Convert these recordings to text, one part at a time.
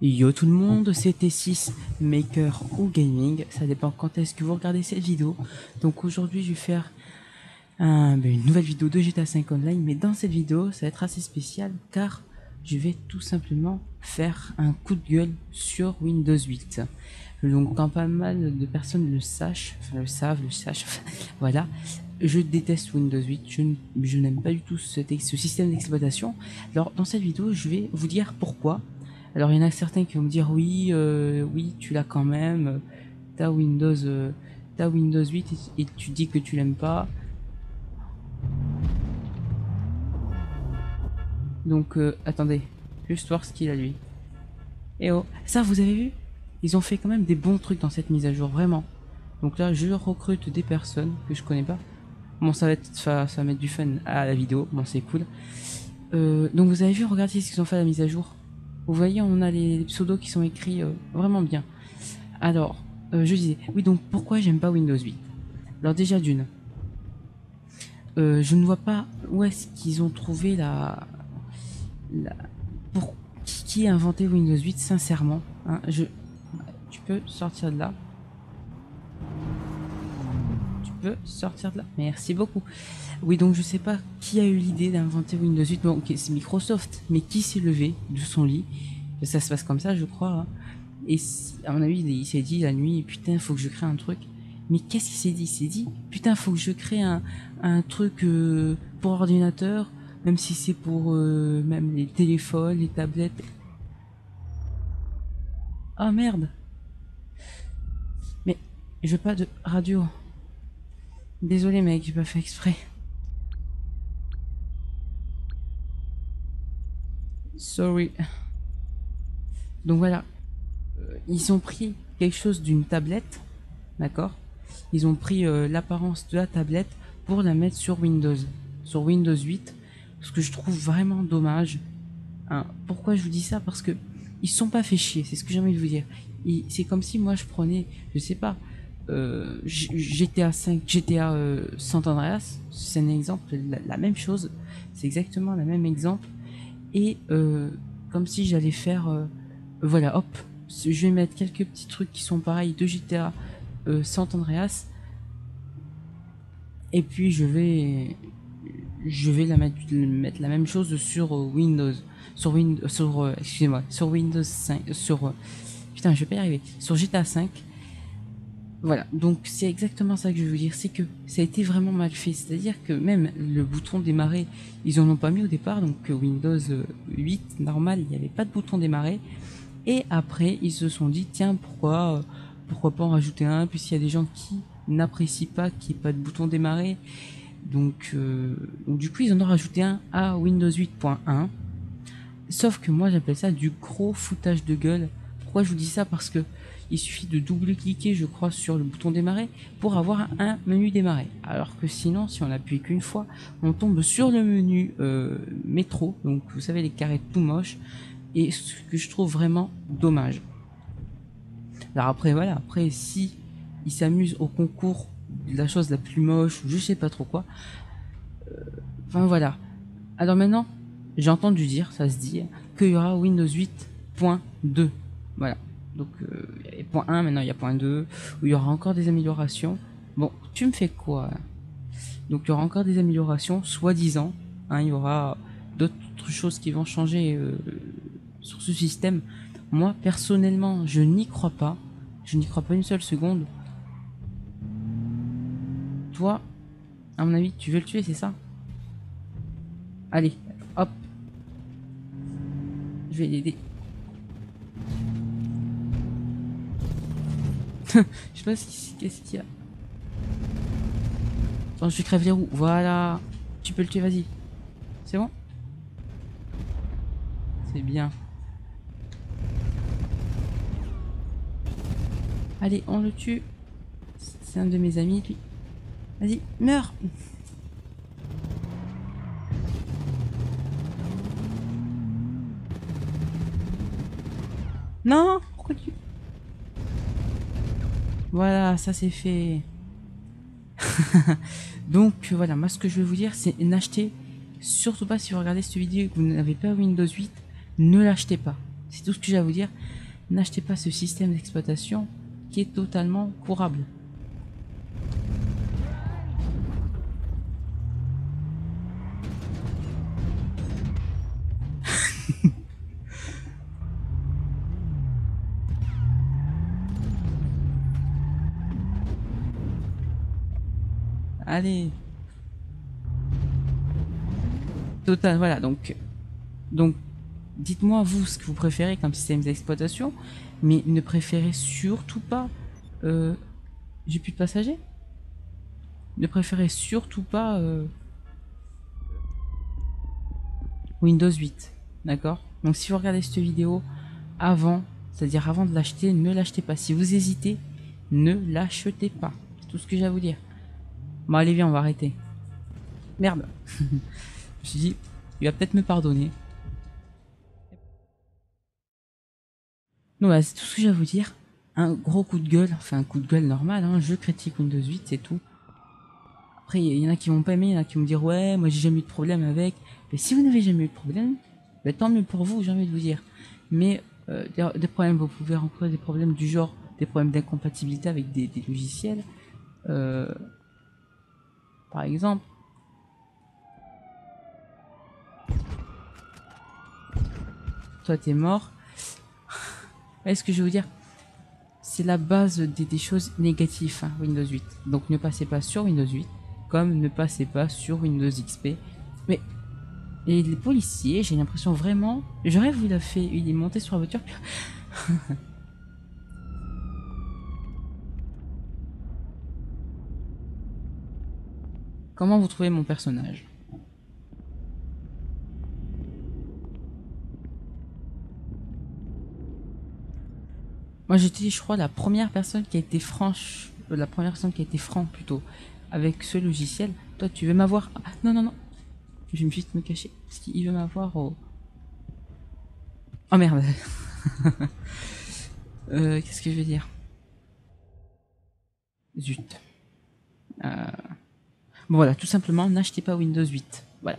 Yo tout le monde, c'était 6 Maker ou Gaming, ça dépend quand est-ce que vous regardez cette vidéo. Donc aujourd'hui je vais faire ben, une nouvelle vidéo de GTA 5 Online, mais dans cette vidéo ça va être assez spécial car je vais tout simplement faire un coup de gueule sur Windows 8. Donc quand pas mal de personnes le sachent, enfin le savent, le sachent, voilà, je déteste Windows 8, je, n'aime pas du tout ce, ce système d'exploitation. Alors dans cette vidéo je vais vous dire pourquoi alors il y en a certains qui vont me dire oui, euh, oui, tu l'as quand même. T'as Windows, euh, Windows 8 et, tu dis que tu l'aimes pas. Donc euh, attendez, juste voir ce qu'il a lui. Et eh oh, ça vous avez vu? Ils ont fait quand même des bons trucs dans cette mise à jour, vraiment. Donc là, je recrute des personnes que je connais pas. Bon, ça va être, ça, va mettre du fun à la vidéo. Bon, c'est cool. donc vous avez vu, regardez ce qu'ils ont fait à la mise à jour. Vous voyez, on a les, pseudos qui sont écrits euh, vraiment bien. Alors, euh, je disais, oui, donc pourquoi j'aime pas Windows 8 Alors déjà d'une, euh, je ne vois pas où est-ce qu'ils ont trouvé la, pour qui, a inventé Windows 8 sincèrement. Hein, je, tu peux sortir de là. Sortir de là. Merci beaucoup. Oui, donc je sais pas qui a eu l'idée d'inventer Windows 8. Bon, ok, c'est Microsoft, mais qui s'est levé de son lit? Ça se passe comme ça, je crois. Hein. Et à mon avis, il s'est dit la nuit, putain, faut que je crée un truc. Mais qu'est-ce qu'il s'est dit? Il s'est dit, putain, faut que je crée un, truc euh, pour ordinateur, même si c'est pour euh, même les téléphones, les tablettes. Ah merde Mais je veux pas de radio. Désolé mec, j'ai pas fait exprès. Sorry. Donc voilà. Euh, ils ont pris quelque chose d'une tablette. D'accord? Ils ont pris euh, l'apparence de la tablette pour la mettre sur Windows. Sur Windows 8. Ce que je trouve vraiment dommage. Hein, pourquoi je vous dis ça? Parce que ils sont pas fait chier. C'est ce que j'ai envie de vous dire. C'est comme si moi je prenais, je sais pas, euh, GTA 5, GTA euh, San Andreas, c'est un exemple, la même chose, c'est exactement le même exemple. Et euh, comme si j'allais faire euh, voilà hop je vais mettre quelques petits trucs qui sont pareils de GTA San Andreas. Et puis je vais je vais la mettre, mettre la même chose sur Windows sur Windows sur excusez-moi sur Windows 5 sur putain je vais pas y arriver sur GTA 5 voilà, donc c'est exactement ça que je veux dire, c'est que ça a été vraiment mal fait, c'est-à-dire que même le bouton démarrer, ils en ont pas mis au départ, donc Windows 8 normal, il n'y avait pas de bouton démarrer, et après ils se sont dit tiens pourquoi pourquoi pas en rajouter un, puisqu'il y a des gens qui n'apprécient pas qu'il n'y ait pas de bouton démarrer, donc, euh, donc du coup ils en ont rajouté un à Windows 8.1, sauf que moi j'appelle ça du gros foutage de gueule. Pourquoi je vous dis ça? Parce que il suffit de double-cliquer, je crois, sur le bouton démarrer pour avoir un menu démarrer. Alors que sinon, si on appuie qu'une fois, on tombe sur le menu euh, métro, donc vous savez les carrés tout moches, et ce que je trouve vraiment dommage. Alors après, voilà, après si il s'amuse au concours de la chose la plus moche, ou je sais pas trop quoi, euh, enfin voilà. Alors maintenant, j'ai entendu dire, ça se dit, qu'il y aura Windows 8.2. Voilà. Donc euh, il y avait point 1, maintenant il y a point 2, où il y aura encore des améliorations. Bon, tu me fais quoi Donc il y aura encore des améliorations, soi-disant. Hein, il y aura d'autres choses qui vont changer euh, sur ce système. Moi, personnellement, je n'y crois pas. Je n'y crois pas une seule seconde. Toi, à mon avis, tu veux le tuer, c'est ça? Allez, hop. Je vais l'aider. je sais pas qu'est-ce qu'il y a. Attends, je crève les roues. Voilà. Tu peux le tuer, vas-y. C'est bon? C'est bien. Allez, on le tue. C'est un de mes amis, lui. Vas-y, meurs Non. Voilà, ça c'est fait. Donc voilà, moi ce que je veux vous dire, c'est n'achetez surtout pas si vous regardez cette vidéo et que vous n'avez pas Windows 8, ne l'achetez pas. C'est tout ce que j'ai à vous dire. N'achetez pas ce système d'exploitation qui est totalement courable. Allez. Total, voilà, donc, donc, dites-moi vous ce que vous préférez comme système d'exploitation, mais ne préférez surtout pas, euh, j'ai plus de passagers Ne préférez surtout pas euh, Windows 8, d'accord? Donc si vous regardez cette vidéo avant, c'est-à-dire avant de l'acheter, ne l'achetez pas. Si vous hésitez, ne l'achetez pas. C'est tout ce que j'ai à vous dire. Bon, allez, viens, on va arrêter. Merde. je me suis dit, il va peut-être me pardonner. Donc voilà, c'est tout ce que j'ai à vous dire. Un gros coup de gueule, enfin un coup de gueule normal, hein, je critique Windows 8, c'est tout. Après, il y en a qui vont pas aimer, il y en a qui vont me dire ouais, moi j'ai jamais eu de problème avec. Mais si vous n'avez jamais eu de problème, ben, tant mieux pour vous, j'ai envie de vous dire. Mais euh, des, problèmes, vous pouvez rencontrer des problèmes du genre, des problèmes d'incompatibilité avec des, des logiciels. Euh, par exemple. Toi, t'es mort. Est-ce que je veux dire C'est la base des, choses négatives, hein, Windows 8. Donc ne passez pas sur Windows 8, comme ne passez pas sur Windows XP. Mais et les policiers, j'ai l'impression vraiment... Je rêve, il a fait... Il est monté sur la voiture. Comment vous trouvez mon personnage? Moi j'étais je crois la première personne qui a été franche, euh, la première personne qui a été franc plutôt avec ce logiciel. Toi tu veux m'avoir? Ah, Non non non. Je vais juste me cacher parce qu'il veut m'avoir au Oh merde. euh, qu'est-ce que je vais dire? Zut. Euh... Bon voilà, tout simplement, n'achetez pas Windows 8. Voilà.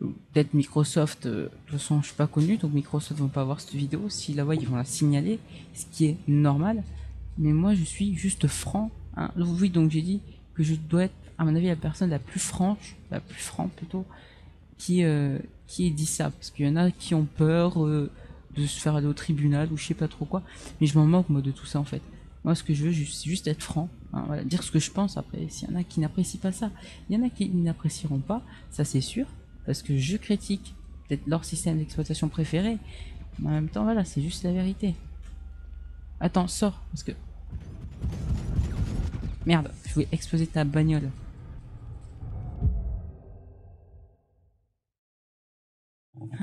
Peut-être Microsoft, euh, de toute façon je suis pas connu, donc Microsoft vont pas voir cette vidéo. S'ils la voient, ils vont la signaler, ce qui est normal. Mais moi je suis juste franc. Hein. Oui, donc j'ai dit que je dois être, à mon avis, la personne la plus franche, la plus franc plutôt, qui, euh, qui dit ça. Parce qu'il y en a qui ont peur euh, de se faire aller au tribunal ou je sais pas trop quoi. Mais je m'en moque moi de tout ça en fait. Moi, ce que je veux, c'est juste être franc. Hein, dire ce que je pense. Après, s'il y en a qui n'apprécient pas ça, il y en a qui n'apprécieront pas, ça c'est sûr, parce que je critique peut-être leur système d'exploitation préféré. Mais en même temps, voilà, c'est juste la vérité. Attends, sors, parce que... Merde, je voulais exploser ta bagnole.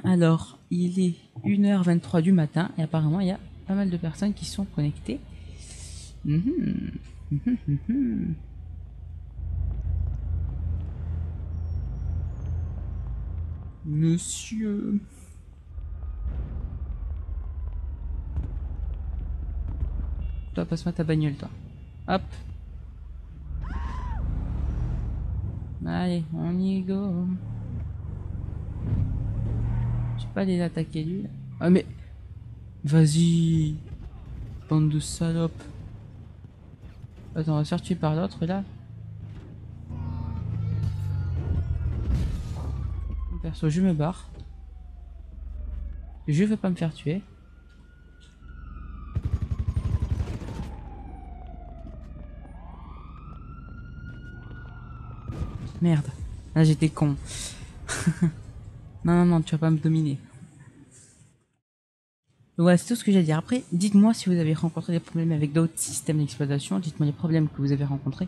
Alors, il est 1h23 du matin et apparemment il y a pas mal de personnes qui sont connectées. Mhm. Monsieur. Toi, passe-moi ta bagnole, toi. Hop. Allez, on y go. Je pas les attaquer lui. Ah mais... Vas-y. Bande de salopes. Attends, on va se faire tuer par l'autre là. Perso, je me barre. Je veux pas me faire tuer. Merde. Là j'étais con. non, non, non, tu vas pas me dominer. Voilà, c'est tout ce que j'ai à dire. Après, dites-moi si vous avez rencontré des problèmes avec d'autres systèmes d'exploitation. Dites-moi les problèmes que vous avez rencontrés.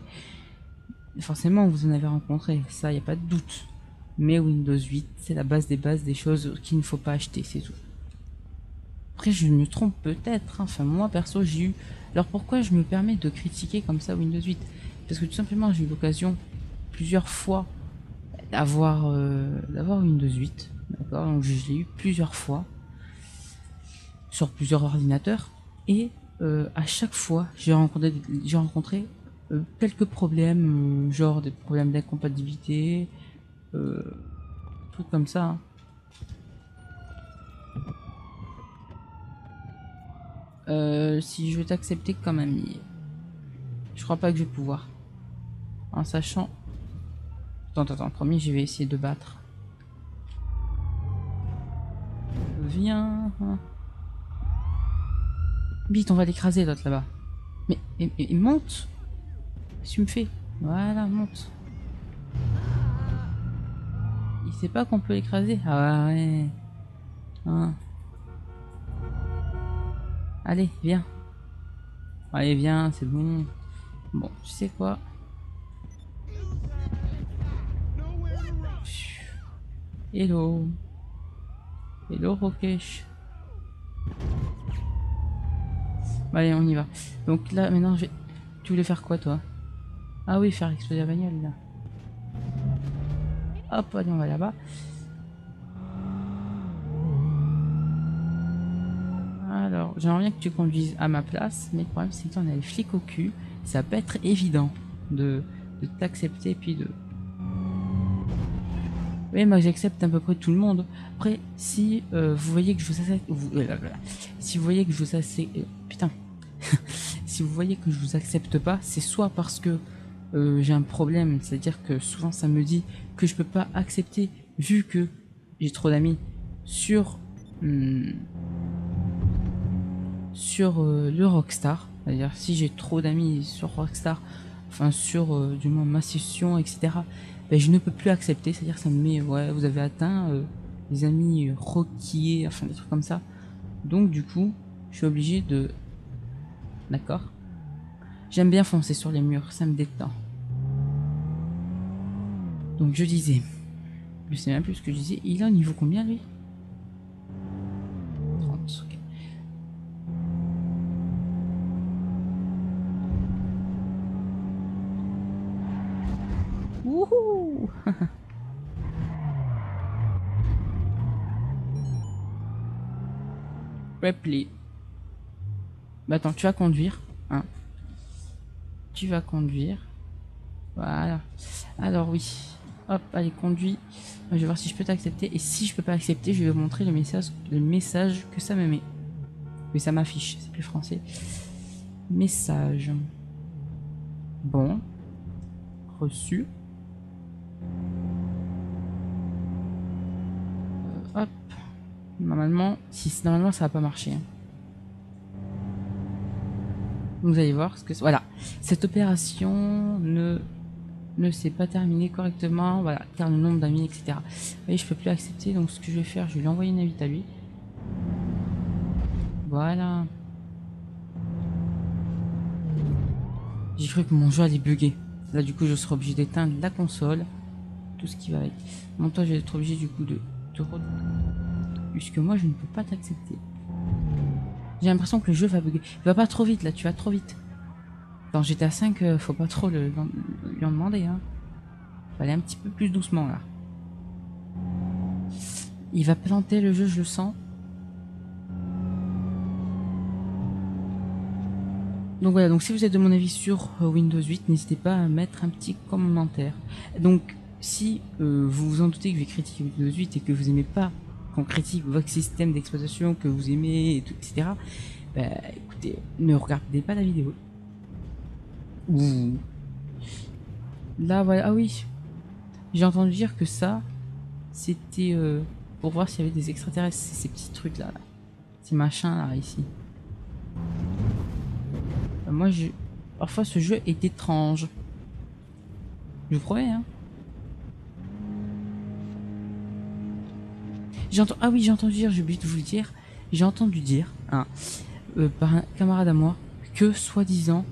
Forcément, vous en avez rencontré. Ça, il n'y a pas de doute. Mais Windows 8, c'est la base des bases des choses qu'il ne faut pas acheter, c'est tout. Après, je me trompe peut-être. Enfin, moi, perso, j'ai eu... Alors, pourquoi je me permets de critiquer comme ça Windows 8 Parce que tout simplement, j'ai eu l'occasion plusieurs fois d'avoir euh, d'avoir Windows 8. D'accord? Donc, je l'ai eu plusieurs fois sur plusieurs ordinateurs et euh, à chaque fois j'ai rencontré j'ai rencontré euh, quelques problèmes euh, genre des problèmes d'incompatibilité trucs comme ça hein. Si je veux t'accepter comme ami. Je crois pas que je vais pouvoir. En sachant... Attends, attends, premier, je vais essayer de battre. Viens. Vite, on va l'écraser l'autre là-bas. Mais, il monte Qu'est-ce que tu me fais? Voilà, monte. Il sait pas qu'on peut l'écraser Ah ouais. Hein. Allez, viens. Allez, viens, c'est bon. Bon, tu sais quoi? Hello. Hello, Rokesh. Allez, on y va. Donc là, maintenant, je Tu voulais faire quoi, toi? Ah oui, faire exploser la bagnole, là. Hop, allez, on va là-bas. Alors, j'aimerais bien que tu conduises à ma place, mais le problème c'est que on a les flics au cul. Ça peut être évident de, de t'accepter puis de... Oui, moi j'accepte à peu près tout le monde. Après, si euh, vous voyez que je vous accepte... Euh, si vous voyez que je vous. si vous voyez que je vous accepte pas, c'est soit parce que j'ai un problème, c'est-à-dire que souvent ça me dit que je peux pas accepter vu que j'ai trop d'amis sur... Hmm, sur euh, le Rockstar. C'est-à-dire si j'ai trop d'amis sur Rockstar, enfin sur euh, du moins ma session, etc. Ben, je ne peux plus accepter. C'est-à-dire ça me met, ouais, vous avez atteint euh, les amis roquiers, enfin des trucs comme ça. Donc du coup, je suis obligé de... D'accord. J'aime bien foncer sur les murs, ça me détend. Donc je disais, je sais même plus ce que je disais, il a au niveau combien lui? Wouhou Replay. Bah attends, tu vas conduire. Hein. Tu vas conduire. Voilà. Alors oui. Hop, allez, conduis. Je vais voir si je peux t'accepter. Et si je peux pas accepter, je vais vous montrer le message, que ça me met. Oui, ça m'affiche, c'est plus français. Message. Bon. Reçu. hop. Normalement, si normalement ça va pas marcher. Hein. Vous allez voir ce que voilà. Cette opération ne ne s'est pas terminée correctement, voilà, car le nombre d'amis, etc. Et je peux plus accepter, donc ce que je vais faire, je vais lui envoyer une invite à lui. Voilà. J'ai cru que mon jeu allait bugger. Là, du coup, je serai obligé d'éteindre la console tout ce qui va avec. Bon, toi, je vais être obligé du coup de te Puisque moi, je ne peux pas t'accepter. J'ai l'impression que le jeu va bugger. Il va pas trop vite, là, tu vas trop vite. Dans GTA 5, euh, faut pas trop lui en demander. Hein. Faut aller un petit peu plus doucement, là. Il va planter le jeu, je le sens. Donc voilà, donc si vous êtes de mon avis sur euh, Windows 8, n'hésitez pas à mettre un petit commentaire. Donc si euh, vous vous en doutez que je vais critiquer Windows 8 et que vous aimez pas critique votre système d'exploitation que vous aimez, et tout, etc., bah, écoutez, ne regardez pas la vidéo. Là, voilà. Ah oui. J'ai entendu dire que ça, c'était euh, pour voir s'il y avait des extraterrestres. Ces petits trucs là. là. Ces machins là, ici. Euh, moi, je... parfois ce jeu est étrange. Je vous promets, hein. Ah oui, j'ai entendu dire, j'ai oublié de vous le dire, j'ai entendu dire hein, euh, par un camarade à moi que, soi-disant,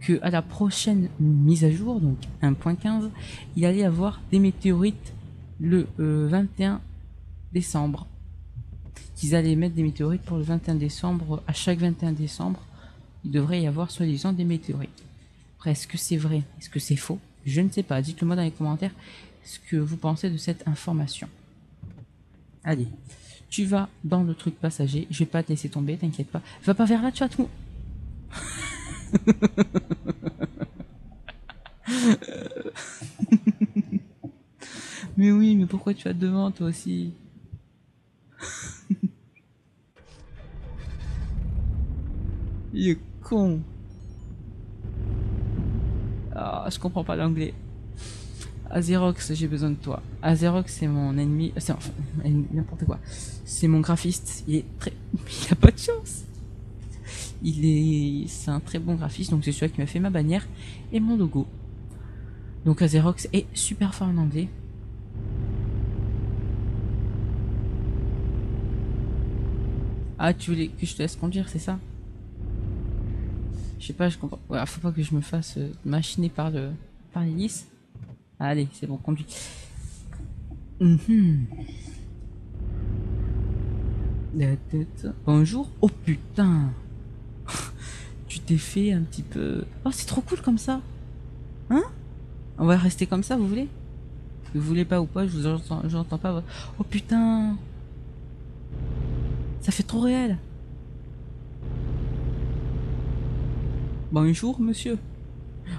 que à la prochaine mise à jour, donc 1.15, il allait avoir des météorites le 21 euh, décembre. Qu'ils allaient mettre des météorites pour le 21 décembre. À chaque 21 décembre, il devrait y avoir soi-disant des météorites. Après, est-ce que c'est vrai? Est-ce que c'est faux? Je ne sais pas. Dites-le moi dans les commentaires ce que vous pensez de cette information. Allez, tu vas dans le truc passager. Je vais pas te laisser tomber, t'inquiète pas. Va pas vers là, tu vas tout. mais oui, mais pourquoi tu vas devant toi aussi? Il est con. Ah, je comprends pas l'anglais. Azerox, j'ai besoin de toi. Azerox, c'est mon ennemi. C'est enfin, n'importe quoi. C'est mon graphiste. Il est très. Il a pas de chance. Il est. C'est un très bon graphiste, donc c'est celui qui m'a fait ma bannière et mon logo. Donc Azerox est super fort en anglais. Ah, tu voulais que je te laisse conduire, c'est ça? Je sais pas, je comprends. Ouais, faut pas que je me fasse euh, machiner par le par l'hélice. Allez, c'est bon, conduit. Mhm. Bonjour. Oh putain. tu t'es fait un petit peu. Oh, c'est trop cool comme ça. Hein? On va rester comme ça, vous voulez? Vous voulez pas ou pas Je vous entends, pas. Oh putain. Ça fait trop réel. Bonjour, monsieur.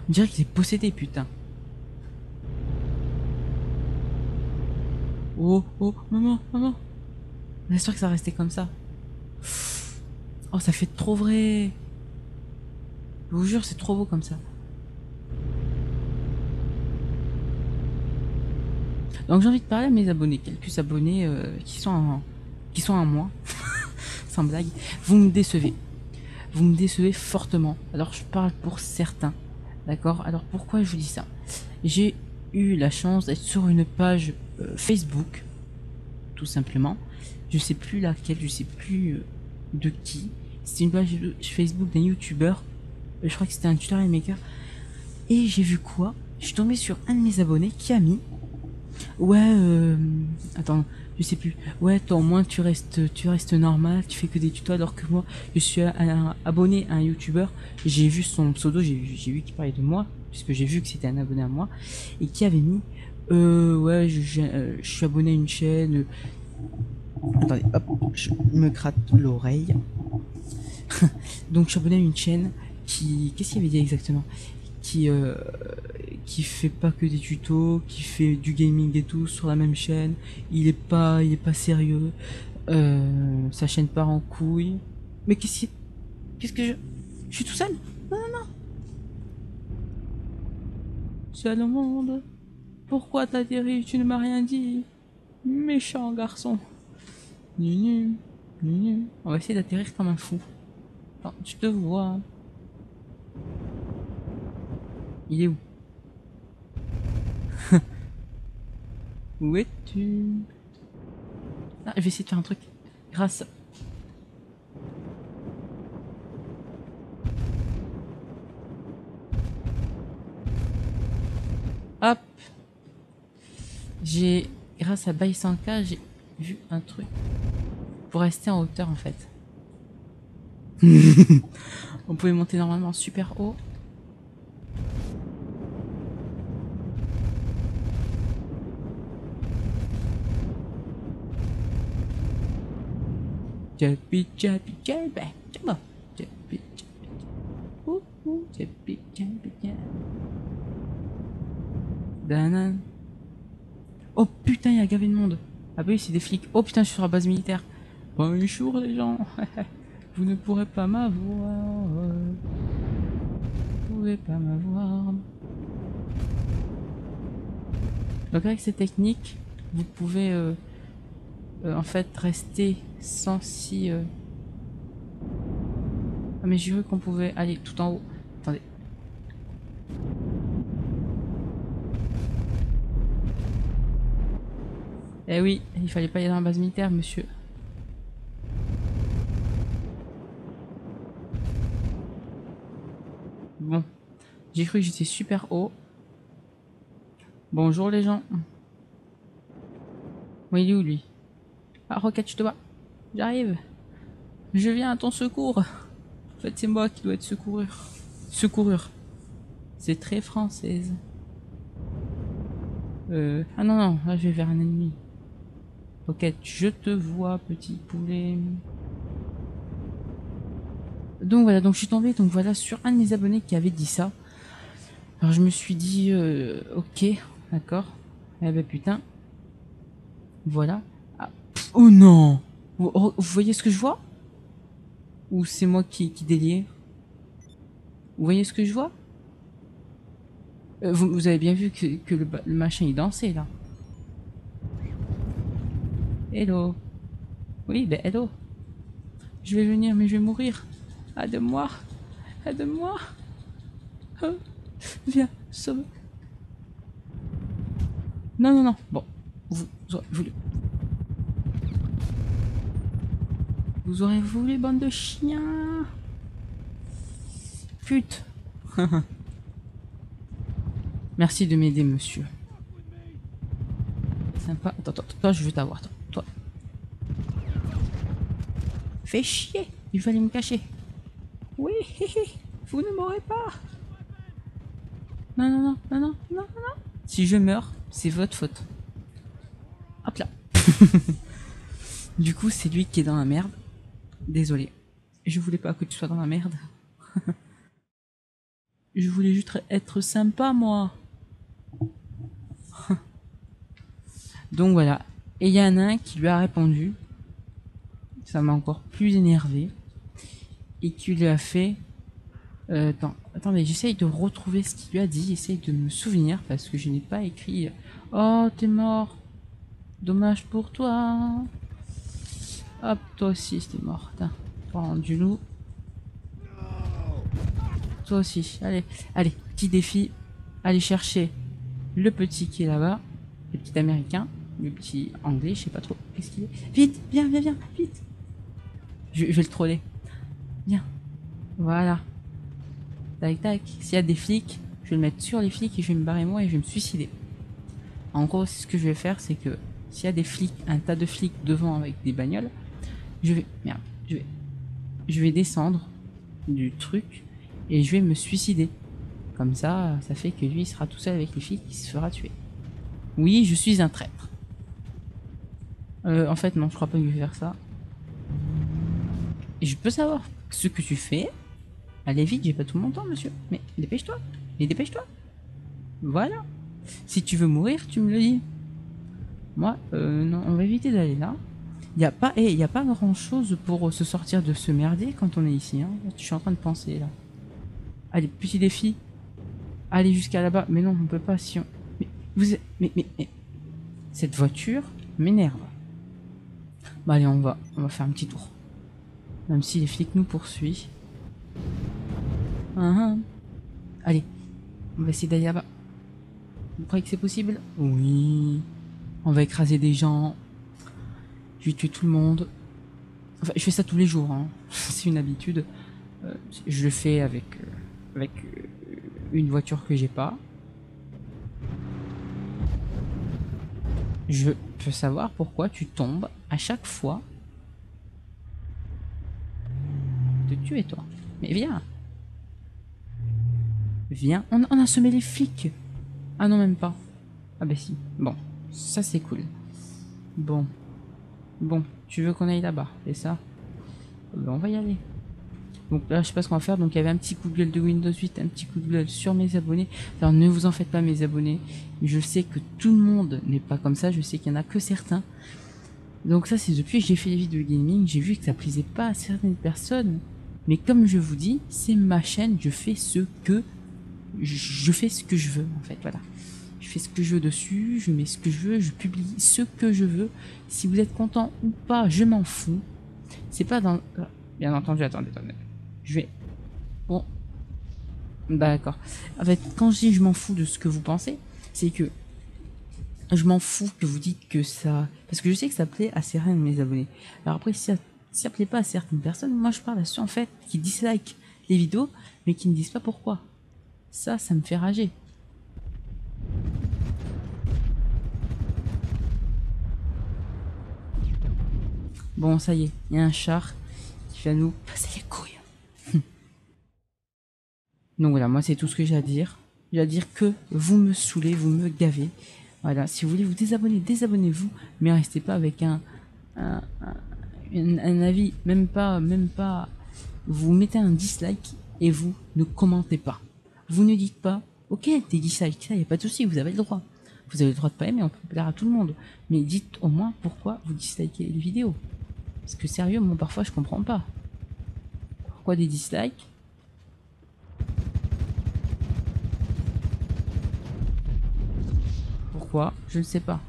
On dirait qu'il est possédé, putain. Oh, oh, maman, maman. J'espère que ça va rester comme ça. Oh, ça fait trop vrai. Je vous jure, c'est trop beau comme ça. Donc j'ai envie de parler à mes abonnés, quelques abonnés euh, qui sont en, qui sont à moi, sans blague. Vous me décevez. Vous me décevez fortement. Alors je parle pour certains. D'accord? Alors pourquoi je vous dis ça? J'ai eu la chance d'être sur une page Facebook, tout simplement. Je sais plus laquelle, je sais plus euh, de qui. C'était une page Facebook d'un youtubeur. Euh, je crois que c'était un tutoriel maker. Et j'ai vu quoi? Je suis tombé sur un de mes abonnés qui a mis. Ouais, euh... attends, je sais plus. Ouais, toi au moins tu restes, tu restes normal, tu fais que des tutos alors que moi, je suis abonné à un youtubeur. J'ai vu son pseudo, j'ai vu qu'il parlait de moi, puisque j'ai vu que c'était un abonné à moi, et qui avait mis, euh, ouais, je, euh, je, suis abonné à une chaîne. Attendez, hop, je me gratte l'oreille. Donc je suis abonné à une chaîne qui, qu'est-ce qu'il avait dit exactement? Qui euh, qui fait pas que des tutos, qui fait du gaming et tout sur la même chaîne. Il est pas, il est pas sérieux. Euh, sa chaîne part en couille. Mais qu'est-ce que, qu'est-ce que je, je suis tout seul? Non, non, non. Seul au monde. Pourquoi t'as atterri Tu ne m'as rien dit. Méchant garçon. Nunu, nunu. On va essayer d'atterrir comme un fou. Non, tu te vois. Il est où Où es-tu Ah, je vais essayer de faire un truc. Grâce. Hop. J'ai, grâce à Baisanka, j'ai vu un truc. Pour rester en hauteur, en fait. On pouvait monter normalement super haut. Oh putain, il y a gavé de monde. Ah bah oui, c'est des flics. Oh putain, je suis sur la base militaire. Bonjour les gens. Vous ne pourrez pas m'avoir. Vous ne pouvez pas m'avoir. Donc avec ces techniques, vous pouvez euh, euh, en fait rester sans si... Euh... Ah mais j'ai vu qu'on pouvait aller tout en haut. Attendez. Eh oui, il fallait pas y aller dans la base militaire, monsieur. Bon. J'ai cru que j'étais super haut. Bonjour les gens. Où il est où lui? Ah, Rocket, je te vois. J'arrive. Je viens à ton secours. En fait, c'est moi qui dois être secouru. Secourir. C'est très française. Euh... Ah non, non, là je vais vers un ennemi. Rocket, je te vois, petit poulet. Donc voilà, donc je suis tombé donc voilà sur un de mes abonnés qui avait dit ça. Alors je me suis dit euh, ok, d'accord. Eh ben putain. Voilà. Ah, oh non vous, oh, vous, voyez ce que je vois? Ou c'est moi qui, délire Vous voyez ce que je vois? Euh, vous, avez bien vu que, le, le machin il dansait là. Hello. Oui, ben hello. Je vais venir, mais je vais mourir. Aide-moi. Aide-moi. Oh. Viens, sauve. Non, non, non. Bon. Vous, vous aurez voulu. Vous aurez voulu, bande de chiens. Pute. Merci de m'aider, monsieur. Sympa. Attends, attends, toi, je veux t'avoir. Toi. Fais chier. Il fallait me cacher. Oui, vous ne m'aurez pas. Non, non, non, non, non, non, non. Si je meurs, c'est votre faute. Hop là. du coup, c'est lui qui est dans la merde. Désolé. Je voulais pas que tu sois dans la merde. je voulais juste être sympa, moi. Donc voilà. Et il y en a un qui lui a répondu. Ça m'a encore plus énervé. Et qui lui a fait. Euh, attends, attendez, j'essaye de retrouver ce qu'il lui a dit. J'essaye de me souvenir parce que je n'ai pas écrit. Oh, t'es mort. Dommage pour toi. Hop, toi aussi, t'es mort. Prends du loup. Toi aussi. Allez, allez, petit défi. Allez chercher le petit qui est là-bas. Le petit américain. Le petit anglais, je sais pas trop. Qu'est-ce qu'il est Vite, viens, viens, viens, vite. Je, vais le troller. Viens. Voilà. Tac, tac. S'il y a des flics, je vais le mettre sur les flics et je vais me barrer moi et je vais me suicider. En gros, ce que je vais faire, c'est que s'il y a des flics, un tas de flics devant avec des bagnoles, je vais, merde, je vais, je vais descendre du truc et je vais me suicider. Comme ça, ça fait que lui il sera tout seul avec les flics, il se fera tuer. Oui, je suis un traître. Euh, en fait, non, je crois pas que je vais faire ça. Et je peux savoir ce que tu fais. Allez vite, j'ai pas tout mon temps, monsieur. Mais dépêche-toi. Mais dépêche-toi. Voilà. Si tu veux mourir, tu me le dis. Moi, euh, non, on va éviter d'aller là. Il y a pas, eh, y a pas grand chose pour euh, se sortir de ce merdier quand on est ici. Hein. Je suis en train de penser là. Allez, petit défi. Allez jusqu'à là-bas. Mais non, on peut pas si on. Mais vous, mais, mais- cette voiture m'énerve. Bah allez, on va, on va faire un petit tour. Même si les flics nous poursuivent. Ah, ah. Allez, on va essayer d'aller là-bas. Vous croyez que c'est possible? Oui. On va écraser des gens. Je vais tuer tout le monde. Enfin, je fais ça tous les jours. Hein. c'est une habitude. Euh, je le fais avec, euh, euh, une voiture que j'ai pas. Je peux savoir pourquoi tu tombes à chaque fois de tuer toi. Mais viens. Viens. On, on a semé les flics. Ah non, même pas. Ah bah si. Bon. Ça c'est cool. Bon. Bon. Tu veux qu'on aille là-bas, c'est ça? Ben, On va y aller. Donc là, je sais pas ce qu'on va faire. Donc il y avait un petit coup de gueule de Windows 8, un petit coup de gueule sur mes abonnés. Alors ne vous en faites pas, mes abonnés. Je sais que tout le monde n'est pas comme ça. Je sais qu'il y en a que certains. Donc ça, c'est depuis que j'ai fait les vidéos gaming, j'ai vu que ça plaisait pas à certaines personnes. Mais comme je vous dis, c'est ma chaîne. Je fais ce que je, fais ce que je veux en fait. Voilà. Je fais ce que je veux dessus. Je mets ce que je veux. Je publie ce que je veux. Si vous êtes content ou pas, je m'en fous. C'est pas dans. euh, Bien entendu, attendez, attendez. Je vais. Bon. D'accord. En fait, quand je dis je m'en fous de ce que vous pensez, c'est que je m'en fous que vous dites que ça. Parce que je sais que ça plaît à certains de mes abonnés. Alors après, si ça, si ça plaît pas à certaines personnes, moi je parle à ceux en fait qui dislike les vidéos, mais qui ne disent pas pourquoi. Ça, ça me fait rager. Bon, ça y est, il y a un char qui va nous passer les couilles. Donc voilà, moi c'est tout ce que j'ai à dire. J'ai à dire que vous me saoulez, vous me gavez. Voilà, si vous voulez vous désabonner, désabonnez-vous, mais restez pas avec un, un, avis, même pas, même pas. Vous mettez un dislike et vous ne commentez pas. Vous ne dites pas, ok, des dislikes, ça, il n'y a pas de souci, vous avez le droit. Vous avez le droit de pas aimer, on peut plaire à tout le monde. Mais dites au moins pourquoi vous dislikez les vidéos. Parce que sérieux, moi parfois je comprends pas. Pourquoi des dislikes? Pourquoi? Je ne sais pas.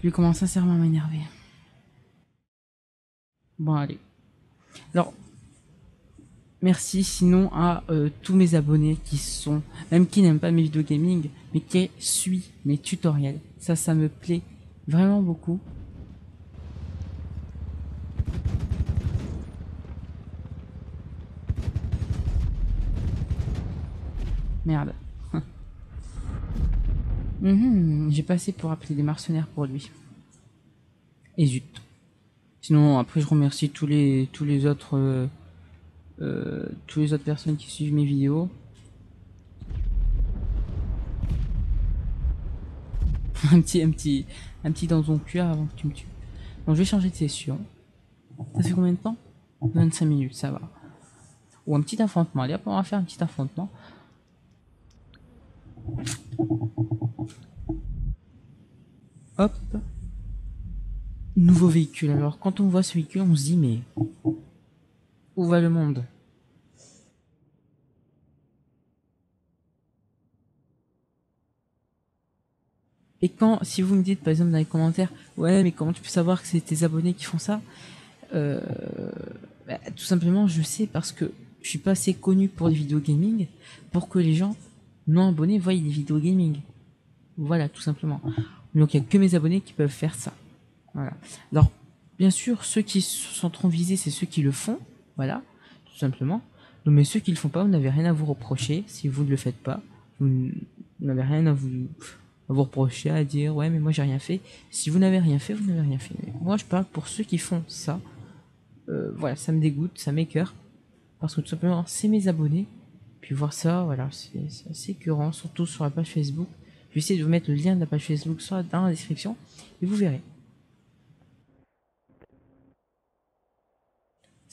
Je vais commencer sincèrement à m'énerver. Bon, allez. Alors, merci sinon à euh, tous mes abonnés qui sont, même qui n'aiment pas mes vidéos gaming, mais qui suivent mes tutoriels. Ça, ça me plaît vraiment beaucoup. Merde. Mhm, J'ai passé pour appeler des mercenaires pour lui. Et zut. Sinon, après, je remercie tous les tous les autres euh, euh, tous les autres personnes qui suivent mes vidéos. un petit un petit un petit cuir avant que tu me tues. Donc, je vais changer de session. Ça fait combien de temps? 25 minutes, ça va. Ou un petit affrontement. Allez, on va faire un petit affrontement. Hop. Nouveau véhicule. Alors, quand on voit ce véhicule, on se dit, mais où va le monde? Et quand, si vous me dites par exemple dans les commentaires, ouais, mais comment tu peux savoir que c'est tes abonnés qui font ça? Euh, bah, Tout simplement, je sais parce que je suis pas assez connu pour les vidéos gaming pour que les gens non abonnés voient des vidéos gaming. Voilà, tout simplement. Donc il n'y a que mes abonnés qui peuvent faire ça. Voilà. Alors, bien sûr, ceux qui sont trop visés, c'est ceux qui le font. Voilà, tout simplement. Donc, mais ceux qui le font pas, vous n'avez rien à vous reprocher. Si vous ne le faites pas, vous n'avez rien à vous, à vous reprocher, à dire ouais, mais moi j'ai rien fait. Si vous n'avez rien fait, vous n'avez rien fait. Moi, je parle pour ceux qui font ça. Euh, voilà, ça me dégoûte, ça m'écœure. Parce que tout simplement, c'est mes abonnés. Puis voir ça, voilà, c'est assez écœurant, surtout sur la page Facebook. Je vais essayer de vous mettre le lien de la page Facebook soit dans la description et vous verrez.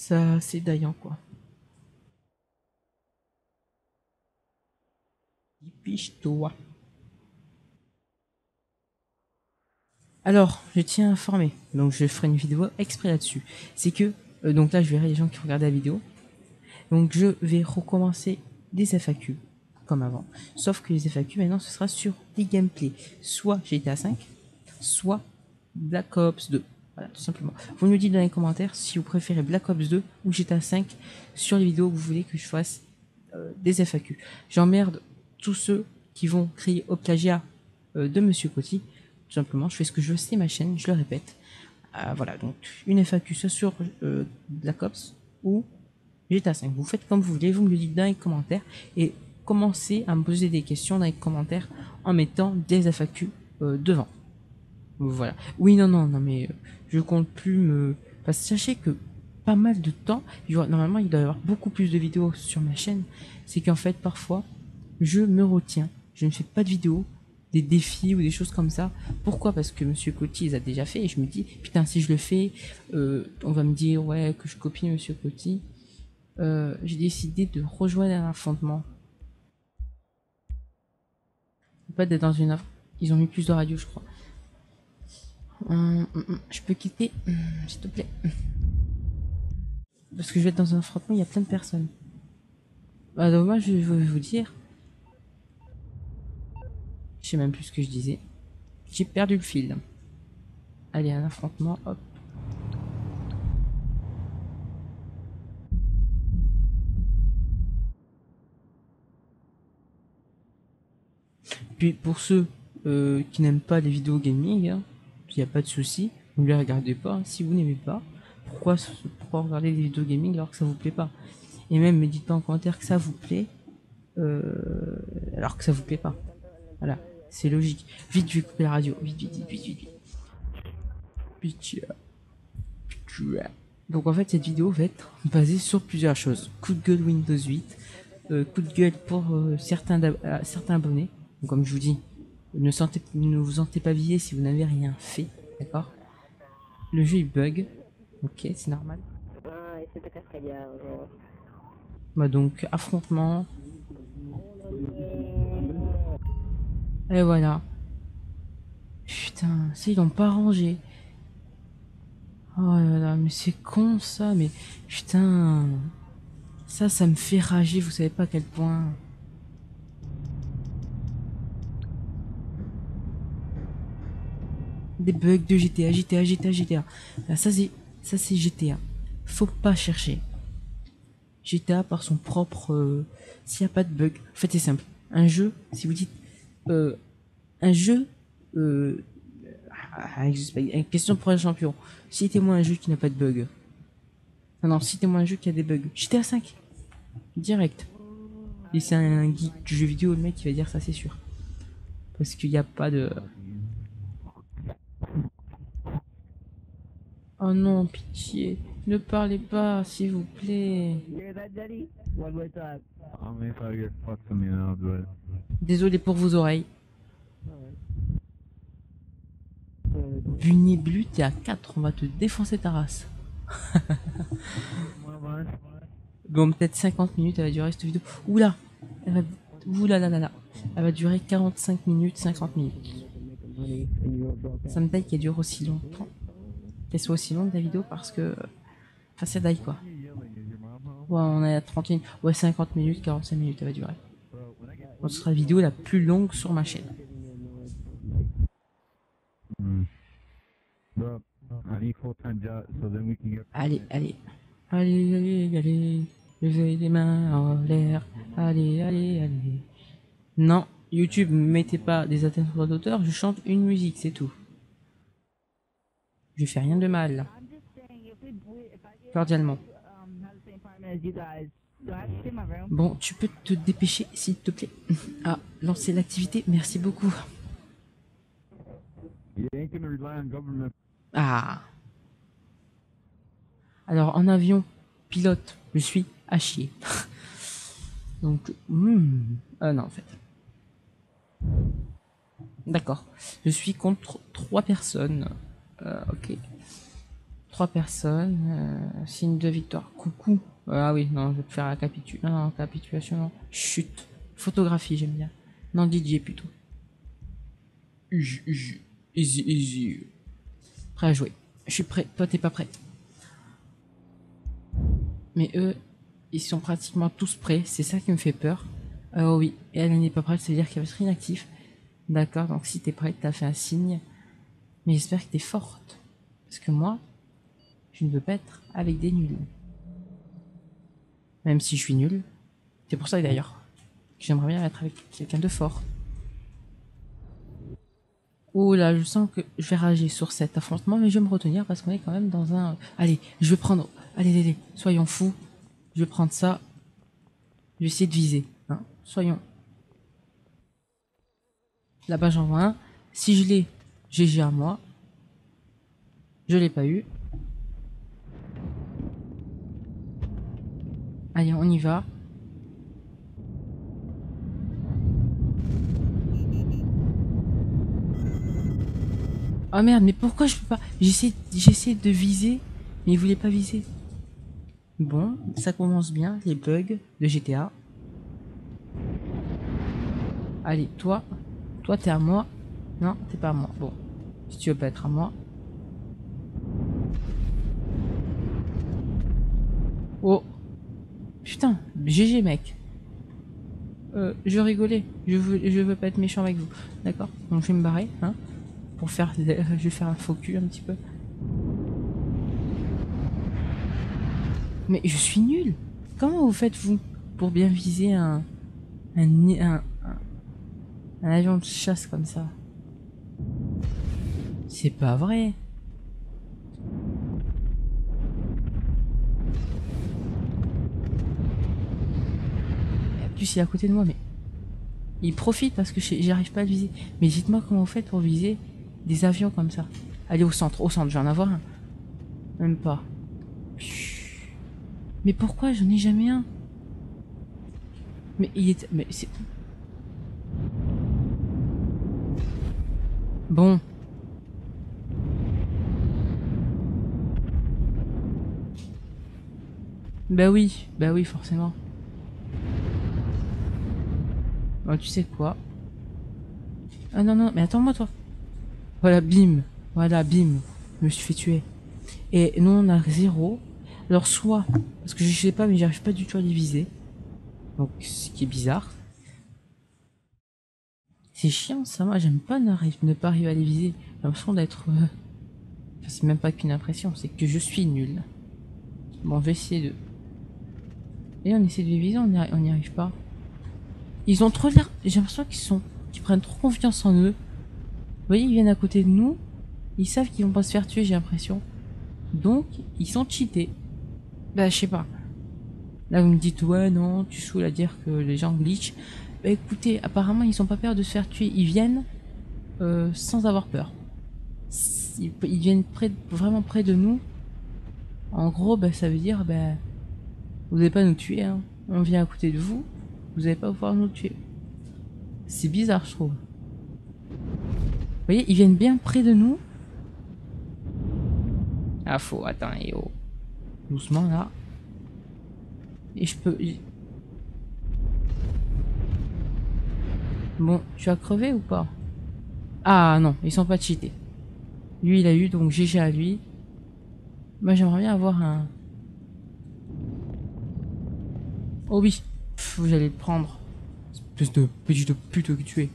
Ça, c'est d'ailleurs quoi. Dépêche-toi. Alors, je tiens à informer, donc je ferai une vidéo exprès là-dessus. C'est que, euh, donc là je verrai les gens qui regardent la vidéo. Donc je vais recommencer des FAQ comme avant. Sauf que les FAQ maintenant ce sera sur des gameplays, soit GTA 5, soit Black Ops 2. Voilà, tout simplement. Vous me dites dans les commentaires si vous préférez Black Ops 2 ou GTA 5 sur les vidéos que vous voulez que je fasse euh, des FAQ. J'emmerde tous ceux qui vont crier au plagiat euh, de Monsieur Coty. Tout simplement, je fais ce que je veux, c'est ma chaîne, je le répète. Euh, voilà, donc une FAQ soit sur Black Ops ou GTA 5. Vous faites comme vous voulez, vous me le dites dans les commentaires et commencez à me poser des questions dans les commentaires en mettant des FAQ devant. Voilà. Oui, non, non, non, mais je compte plus me. Parce que sachez que pas mal de temps, normalement il doit y avoir beaucoup plus de vidéos sur ma chaîne. C'est qu'en fait, parfois, je me retiens. Je ne fais pas de vidéos, des défis ou des choses comme ça. Pourquoi? Parce que Monsieur Coty les a déjà fait et je me dis, putain, si je le fais, euh, on va me dire, ouais, que je copie Monsieur Coty. Euh, j'ai décidé de rejoindre un affrontement. Pas d'être dans une. Ils ont mis plus de radio, je crois. Je peux quitter, s'il te plaît. Parce que je vais être dans un affrontement, il y a plein de personnes. Bah, dommage, je vais vous dire. Je sais même plus ce que je disais. J'ai perdu le fil. Allez, un affrontement, hop. Puis pour ceux euh, qui n'aiment pas les vidéos gaming, il n'y a pas de souci, ne les regardez pas. Si vous n'aimez pas, pourquoi, pourquoi regarder des vidéos gaming alors que ça vous plaît pas? Et même me dites pas en commentaire que ça vous plaît euh, alors que ça vous plaît pas. Voilà, c'est logique. Vite, je vais couper la radio. Vite, vite, vite, vite, vite. Pitié. Donc en fait, cette vidéo va être basée sur plusieurs choses. Coup de gueule Windows 8, euh, coup de gueule pour certains, certains abonnés, comme je vous dis, ne, sentez, ne vous sentez pas visé si vous n'avez rien fait, d'accord? Le jeu il bug, ok, c'est normal. Bah donc, affrontement. Et voilà. Putain, ça ils l'ont pas rangé. Oh là là, mais c'est con ça, mais putain. Ça, ça me fait rager, vous savez pas à quel point. Des bugs de GTA, GTA, GTA, GTA. Ça c'est, ça c'est GTA. Faut pas chercher. GTA par son propre, euh, s'il n'y a pas de bug. En fait c'est simple. Un jeu, si vous dites, euh, un jeu, euh, ah, une question pour un champion. Citez-moi un jeu qui n'a pas de bug. Non, non, citez-moi un jeu qui a des bugs. GTA 5. Direct. Et c'est un geek du jeu vidéo, le mec qui va dire ça, c'est sûr. Parce qu'il n'y a pas de... Oh non, pitié. Ne parlez pas, s'il vous plaît. Désolé pour vos oreilles. Bunier Blu, t'es à 4, on va te défoncer ta race. bon, peut-être 50 minutes, elle va durer cette vidéo. Oula elle. Oula là là là. Elle va durer 45 minutes, 50 minutes. Ça me taille qu'elle dure aussi longtemps. Qu'elle soit aussi longue la vidéo parce que... Enfin, ça daille quoi. Ouais, on est à 30 minutes. Ouais, 50 minutes, 45 minutes, elle va durer. ce sera la vidéo la plus longue sur ma chaîne. Allez, allez. Allez, allez, allez. Levez les mains en l'air. Allez, allez, allez. Non, YouTube, mettez pas des atteintes d'auteur, je chante une musique, c'est tout. Je fais rien de mal. Cordialement. Bon, tu peux te dépêcher, s'il te plaît. Ah, lancer l'activité, merci beaucoup. Ah. Alors, en avion, pilote, je suis à chier. Donc, hmm. ah non, en fait. D'accord. Je suis contre trois personnes. Euh, ok. Trois personnes. Euh, signe de victoire. Coucou. Ah oui, non, je vais te faire la capitulation. Non, capitulation, non. Chute. Photographie, j'aime bien. Non, DJ plutôt. Easy, easy. Prêt à jouer. Je suis prêt. Toi, t'es pas prêt. Mais eux, ils sont pratiquement tous prêts. C'est ça qui me fait peur. Oh oui, et elle n'est pas prête, ça veut dire qu'elle va être inactif. D'accord, donc si t'es prête, t'as fait un signe. Mais j'espère que t'es forte. Parce que moi, je ne veux pas être avec des nuls. Même si je suis nul. C'est pour ça d'ailleurs que j'aimerais bien être avec quelqu'un de fort. Oh là, je sens que je vais rager sur cet affrontement, mais je vais me retenir parce qu'on est quand même dans un... Allez, je vais prendre... Allez, allez, allez, soyons fous. Je vais prendre ça. Je vais essayer de viser. Hein. Soyons. Là-bas, j'en vois un. Si je l'ai, GG à moi. Je l'ai pas eu. Allez, on y va. Oh merde, mais pourquoi je peux pas? J'essaie de viser, mais il voulait pas viser. Bon, ça commence bien, les bugs de GTA. Allez, toi, toi t'es à moi. Non, t'es pas à moi. Bon, si tu veux pas être à moi. Oh, putain, GG mec. Euh, je rigolais, je veux, je veux pas être méchant avec vous. D'accord Donc je vais me barrer, hein Pour faire, je vais faire un focus un petit peu. Mais je suis nul. Comment vous faites vous pour bien viser un, un, un avion de chasse comme ça? C'est pas vrai. En plus, il est à côté de moi, mais il profite parce que j'arrive pas à le viser. Mais dites-moi comment vous faites pour viser des avions comme ça. Allez au centre, au centre, je vais en avoir un. Même pas. Mais pourquoi j'en ai jamais un? Mais il est... Mais c'est... Bon. Bah oui, bah oui, forcément. Bon, tu sais quoi? Ah non, non, mais attends-moi, toi. Voilà, bim. Voilà, bim. Je me suis fait tuer. Et nous, on a zéro. Alors soit, parce que je sais pas, mais j'arrive pas du tout à les viser. Donc, ce qui est bizarre. C'est chiant ça, moi j'aime pas ne, pas arriver à les viser. J'ai l'impression d'être... Euh, c'est même pas qu'une impression, c'est que je suis nul. Bon, je vais essayer de... Et on essaie de les viser, on n'y arrive pas. Ils ont trop l'air... J'ai l'impression qu'ils sont... qu'ils prennent trop confiance en eux. Vous voyez, ils viennent à côté de nous. Ils savent qu'ils vont pas se faire tuer, j'ai l'impression. Donc, ils sont cheatés. Bah, je sais pas. Là, vous me dites, ouais, non, tu saoules à dire que les gens glitch. Bah, écoutez, apparemment, ils sont pas peur de se faire tuer. Ils viennent euh, sans avoir peur. Ils, viennent vraiment près de nous. En gros, bah, ça veut dire, bah, vous n'allez pas nous tuer, hein. On vient à côté de vous, vous n'allez pas pouvoir nous tuer. C'est bizarre, je trouve. Vous voyez, ils viennent bien près de nous. Ah, faut, attends, et oh. Doucement, là. Et je peux... Bon, tu as crevé ou pas? Ah non, ils sont pas cheatés. Lui, il a eu, donc GG à lui. Moi, j'aimerais bien avoir un... Oh oui, vous allez le prendre. Espèce de petit de pute que tu es.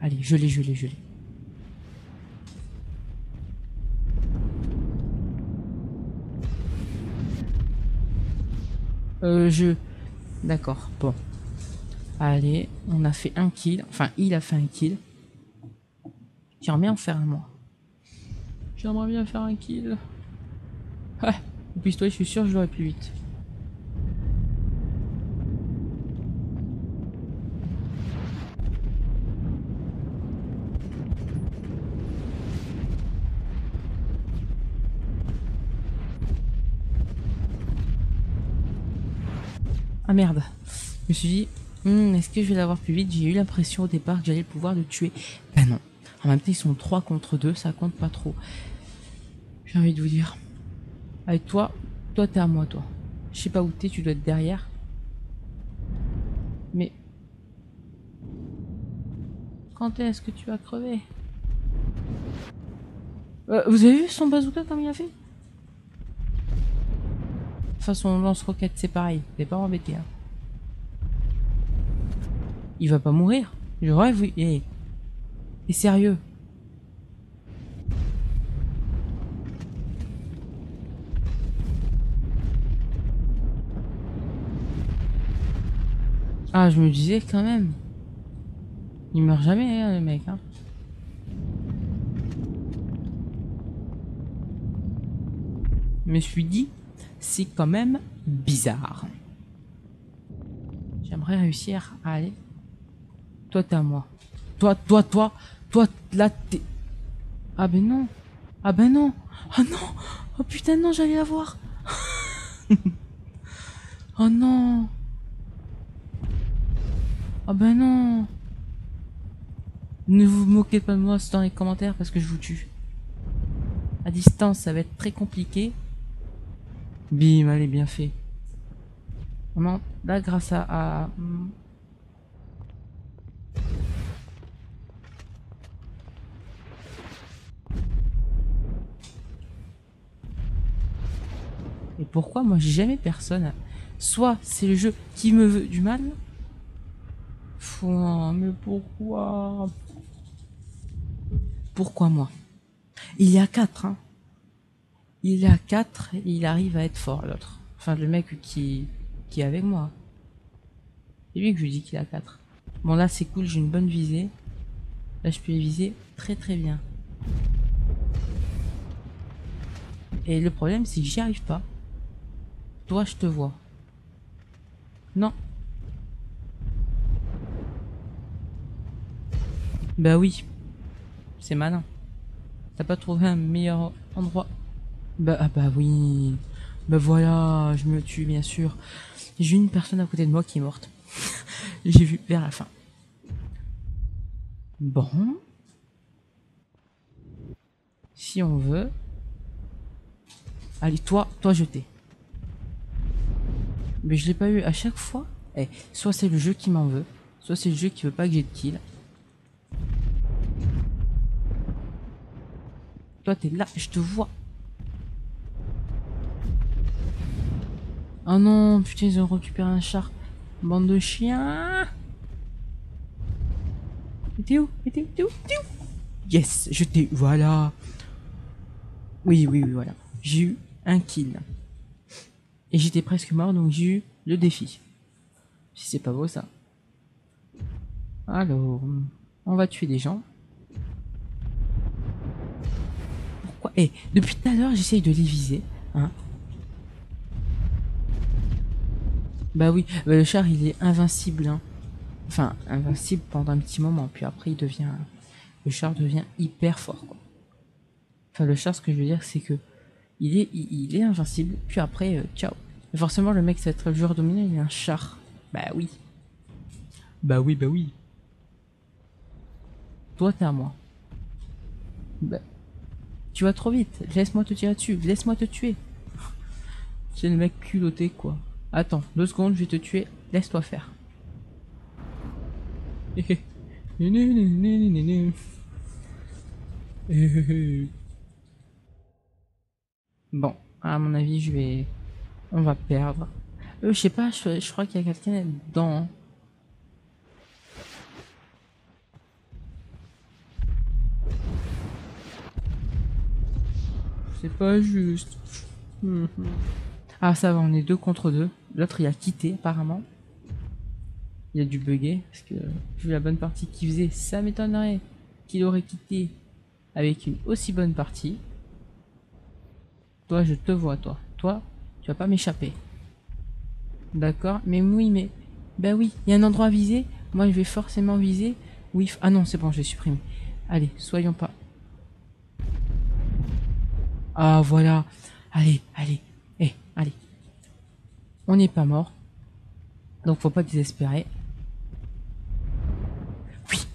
Allez, je l'ai, je l'ai, je l'ai. Euh, je... D'accord, bon. Allez, on a fait un kill. Enfin, il a fait un kill. J'aimerais bien en faire un, moi. J'aimerais bien faire un kill. Ah, le pistolet, je suis sûr que je l'aurai plus vite. Ah merde. Je me suis dit, hmm, est-ce que je vais l'avoir plus vite? J'ai eu l'impression au départ que j'allais pouvoir le tuer. Ben non. En même temps, ils sont 3 contre 2, ça compte pas trop. J'ai envie de vous dire. Avec toi, toi t'es à moi, toi. Je sais pas où t'es, tu dois être derrière. Mais... Quand est-ce que tu vas crever? Euh, Vous avez vu son bazooka comme il a fait? Façon, lance-roquette, c'est pareil. T'es pas embêté. Hein. Il va pas mourir. Je rêve, oui. Et, et sérieux? Ah, je me disais quand même. Il meurt jamais, hein, le mec. Hein. Je me suis dit, c'est quand même bizarre. J'aimerais réussir à aller. Toi, t'es à moi. Toi, toi, toi, toi, là, t'es... Ah ben non. Ah ben non. Ah non. Oh putain, non, j'allais la voir. oh non. Ah ben non. Ne vous moquez pas de moi dans les commentaires parce que je vous tue. À distance, ça va être très compliqué. Bim, allez, bien fait. Vraiment, là, grâce à... Et pourquoi moi j'ai jamais personne Soit c'est le jeu qui me veut du mal. mais pourquoi? Pourquoi moi? Il y a quatre, hein il à 4 et il arrive à être fort, l'autre. Enfin, le mec qui, qui est avec moi. C'est lui que je lui dis qu'il a 4. Bon, là, c'est cool, j'ai une bonne visée. Là, je peux les viser très très bien. Et le problème, c'est que j'y arrive pas. Toi, je te vois. Non. Bah oui. C'est malin. T'as pas trouvé un meilleur endroit bah, ah bah oui. Bah voilà, je me tue bien sûr. J'ai une personne à côté de moi qui est morte. J'ai vu vers la fin. Bon. Si on veut. Allez, toi, toi jeter. Mais je l'ai pas eu à chaque fois. Eh, soit c'est le jeu qui m'en veut, soit c'est le jeu qui veut pas que j'ai de kill. Toi, t'es là, je te vois. Oh non, putain, ils ont récupéré un char. Bande de chiens. Mais t'es où? Mais t'es où? T'es où où? Yes, je t'ai... Voilà. Oui, oui, oui, voilà. J'ai eu un kill. Et j'étais presque mort, donc j'ai eu le défi. Si c'est pas beau, ça. Alors, on va tuer des gens. Pourquoi? Eh, depuis tout à l'heure, j'essaye de les viser. Hein bah oui, bah le char, il est invincible. Hein. Enfin, invincible pendant un petit moment. Puis après, il devient... Le char devient hyper fort, quoi. Enfin, le char, ce que je veux dire, c'est que il est, il, est invincible. Puis après, euh, ciao. forcément, le mec, ça va être le joueur dominant, il a un char. Bah oui. Bah oui, bah oui. Toi, t'es à moi. Bah. Tu vas trop vite. Laisse-moi te tirer dessus. Laisse-moi te tuer. C'est le mec culotté, quoi. Attends, deux secondes, je vais te tuer. Laisse-toi faire. Bon, à mon avis, je vais... On va perdre. Euh, je sais pas, je, crois qu'il y a quelqu'un dedans. C'est pas juste. ah, ça va, on est deux contre deux. L'autre, il a quitté, apparemment. Il a dû bugger, parce que vu la bonne partie qu'il faisait, ça m'étonnerait qu'il aurait quitté avec une aussi bonne partie. Toi, je te vois, toi. Toi, tu vas pas m'échapper. D'accord? Mais oui, mais... Ben oui, il y a un endroit à viser. Moi, je vais forcément viser. Oui, ah non, c'est bon, je vais supprimer. Allez, soyons pas... Ah, voilà. Allez, allez. Allez. On n'est pas mort. Donc, faut pas désespérer. Oui.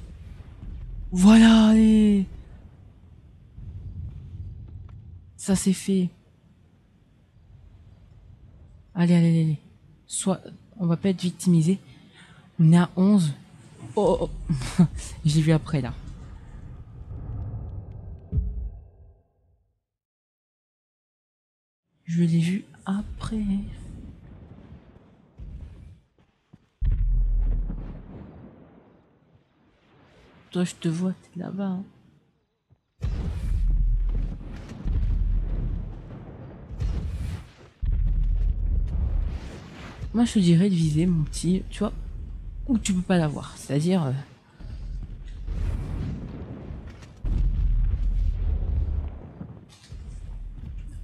Voilà. Ça, c'est fait. Allez, allez, allez. Soit, on va pas être victimisé. On est à 11. Oh, oh, oh. j'ai vu après là. Je l'ai vu après. Toi, je te vois, t'es là-bas. Hein. Moi, je te dirais de viser, mon petit, tu vois, où tu peux pas l'avoir. C'est-à-dire... Euh...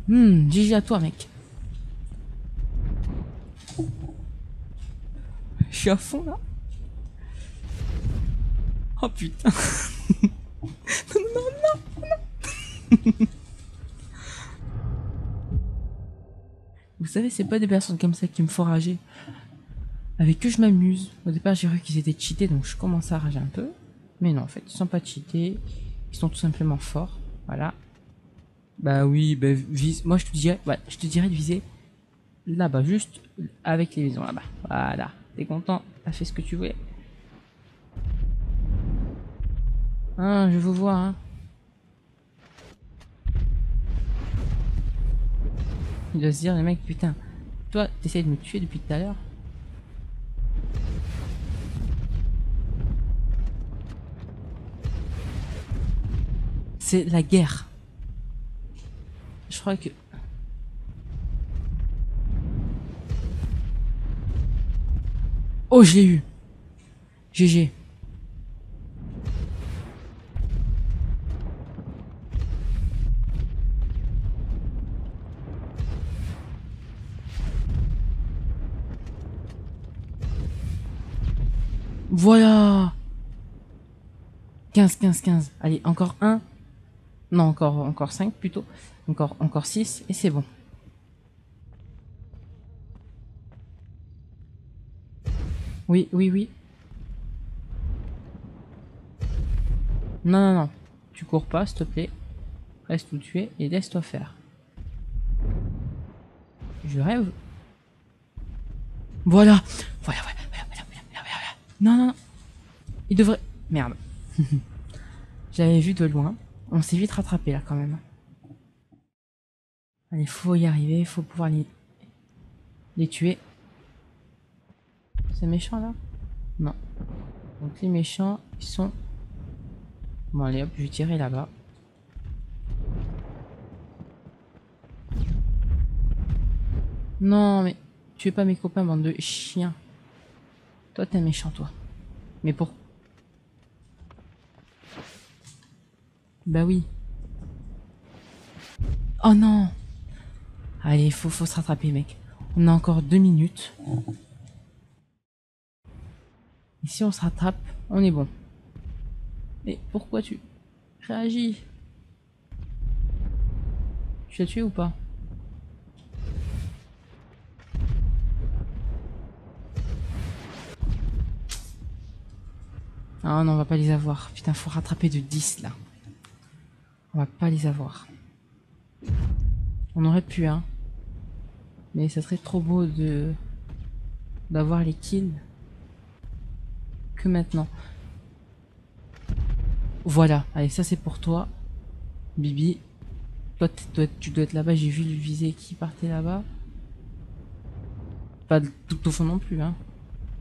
Hmm, GG à toi, mec. Je suis à fond, là. Oh, putain. non, non, non. Vous savez, c'est pas des personnes comme ça qui me font rager. Avec eux, je m'amuse. Au départ, j'ai cru qu'ils étaient cheatés, donc je commence à rager un peu. Mais non, en fait, ils sont pas cheatés. Ils sont tout simplement forts. Voilà. Bah oui, bah vise. Moi, je te dirais, ouais, je te dirais de viser là-bas, juste avec les maisons là-bas. Voilà. T'es content? T'as fait ce que tu voulais? Hein, je vous vois, hein. Il doit se dire, le mec, putain, toi, t'essayes de me tuer depuis tout à l'heure. C'est la guerre. Je crois que... Oh, je l'ai eu. GG. Voilà 15, 15, 15. Allez, encore un. Non, encore, encore 5 plutôt. Encore, encore 6 et c'est bon. Oui, oui, oui. Non, non, non. Tu cours pas, s'il te plaît. Reste où tu es et laisse-toi faire. Je rêve. Voilà. Voilà, voilà. Non, non, non. Il devrait... Merde. J'avais vu de loin. On s'est vite rattrapé là quand même. Allez, faut y arriver, faut pouvoir les... tuer. C'est méchant là? Non. Donc les méchants, ils sont Bon, allez hop, je vais tirer là-bas. Non, mais tu es pas mes copains, bande de chiens. Toi, t'es méchant, toi. Mais pour... Bah oui. Oh non Allez, faut, faut se rattraper, mec. On a encore deux minutes. Et si on se rattrape, on est bon. Mais pourquoi tu réagis? Tu l'as tué ou pas? Ah non, on va pas les avoir. Putain, faut rattraper de 10 là. On va pas les avoir. On aurait pu, hein. Mais ça serait trop beau de d'avoir les kills que maintenant. Voilà, allez, ça c'est pour toi, Bibi. Toi, tu dois être là-bas, j'ai vu le visé qui partait là-bas. Pas tout au fond non plus, hein.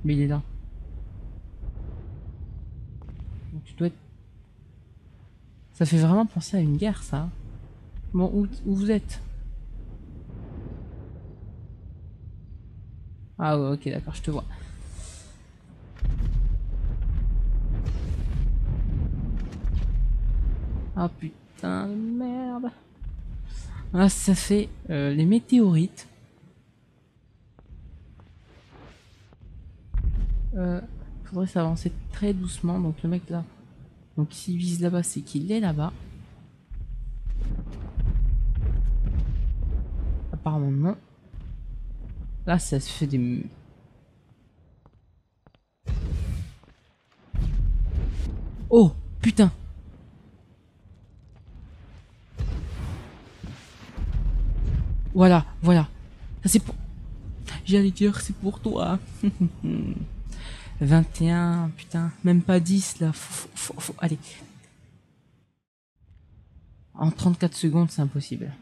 Mais il est là. Donc tu dois être... Ça fait vraiment penser à une guerre, ça. Bon, où, vous êtes? Ah ouais, ok, d'accord, je te vois. Ah putain de merde. Ah, ça fait euh, les météorites. Euh, faudrait s'avancer très doucement. Donc le mec là, donc s'il vise là-bas, c'est qu'il est là-bas. Apparemment non. Là, ça se fait des... Oh, putain Voilà, voilà. Ça c'est pour... J'allais dire, c'est pour toi. 21, putain, même pas 10 là. Faut, faut, allez. En 34 secondes, c'est impossible.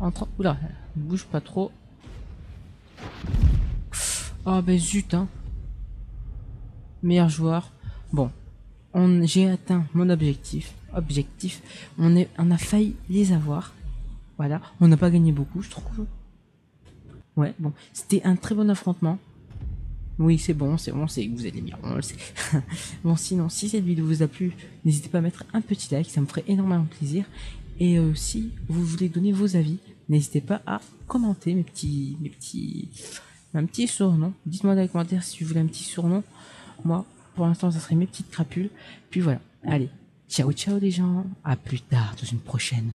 En 30... Oula, bouge pas trop. Oh ben zut, hein. Meilleur joueur. Bon, j'ai atteint mon objectif. Objectif. On a failli les avoir. Voilà. On n'a pas gagné beaucoup, je trouve. Ouais, bon. C'était un très bon affrontement. Oui, c'est bon, c'est bon, c'est que vous allez bien. bon, sinon, si cette vidéo vous a plu, n'hésitez pas à mettre un petit like, ça me ferait énormément plaisir. Et euh, si vous voulez donner vos avis, n'hésitez pas à commenter mes petits, mes petits, un petit surnom. Dites-moi dans les commentaires si vous voulez un petit surnom. Moi, pour l'instant, ça serait mes petites crapules. Puis voilà. Allez. Ciao, ciao les gens. À plus tard dans une prochaine.